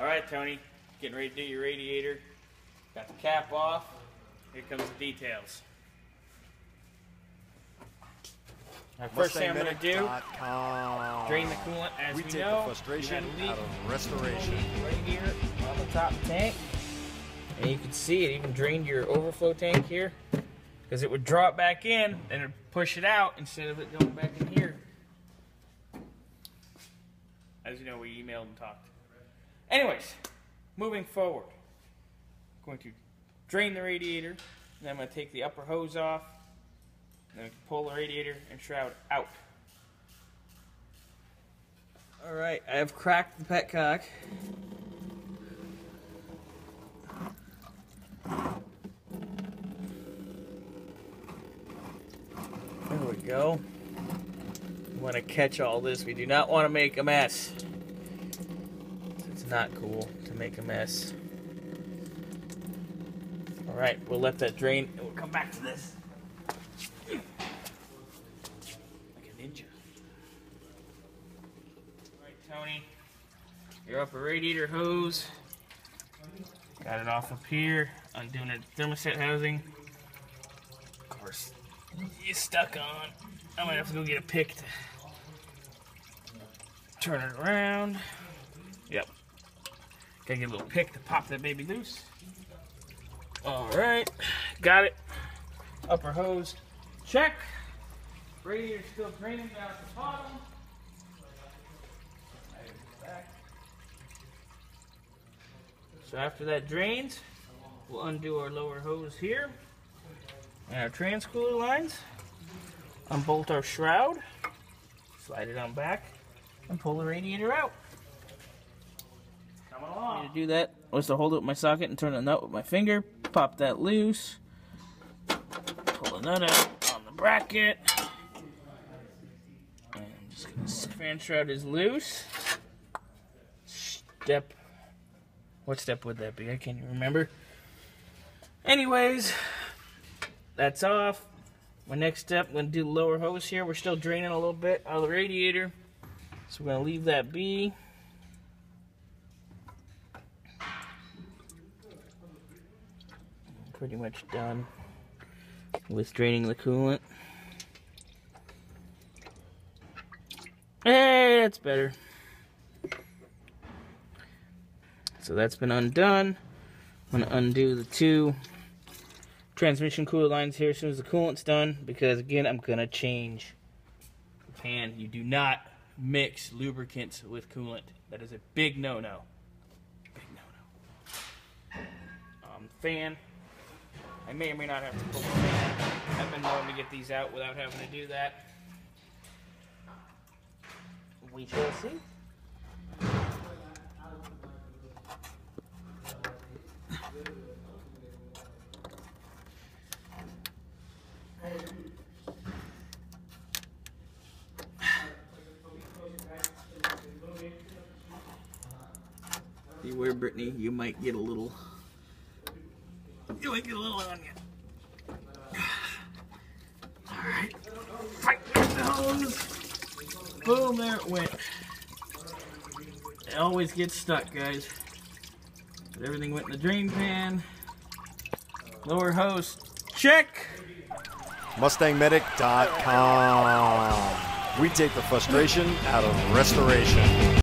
All right, Tony, getting ready to do your radiator. Got the cap off. Here comes the details. Now, first thing I'm going to do, drain the coolant as We we, take know. the frustration out of restoration. right here on the top tank. And you can see it even drained your overflow tank here. Because it would drop back in and it'd push it out instead of it going back in here. As you know, we emailed and talked. Anyways, moving forward. I'm going to drain the radiator. Then I'm going to take the upper hose off. Then pull the radiator and shroud out. Alright, I have cracked the petcock. There we go. We want to catch all this. We do not want to make a mess. Not cool to make a mess. Alright, we'll let that drain and we'll come back to this. Like a ninja. Alright, Tony. Your upper radiator hose. Got it off up here. Undoing the thermostat housing. Of course, you stuck on. I might have to go get a pick to turn it around. Yep. Gotta get a little pick to pop that baby loose. Alright. Got it. Upper hose. Check. Radiator still draining down at the bottom. So after that drains, we'll undo our lower hose here and our transcooler lines. Unbolt our shroud, slide it on back, and pull the radiator out. Do that was to hold it with my socket and turn the nut with my finger, pop that loose, pull the nut out on the bracket. And I'm just gonna fan shroud is loose. Step what step would that be? I can't even remember. Anyways, that's off. My next step, I'm to do the lower hose here. We're still draining a little bit out of the radiator. So we're to leave that be. Pretty much done with draining the coolant. Hey, that's better. So that's been undone. I'm gonna undo the two transmission cooler lines here as soon as the coolant's done because again I'm gonna change the pan. You do not mix lubricants with coolant. That is a big no-no. Big no-no. Um, fan. I may or may not have to pull them fan. I've been known to get these out without having to do that. We shall see. Beware, Brittany, you might get a little. You might get a little on you. Alright. Fight those. Boom, there it went. It always gets stuck, guys. But everything went in the drain pan. Lower hose. Check! MustangMedic.com. We take the frustration out of restoration.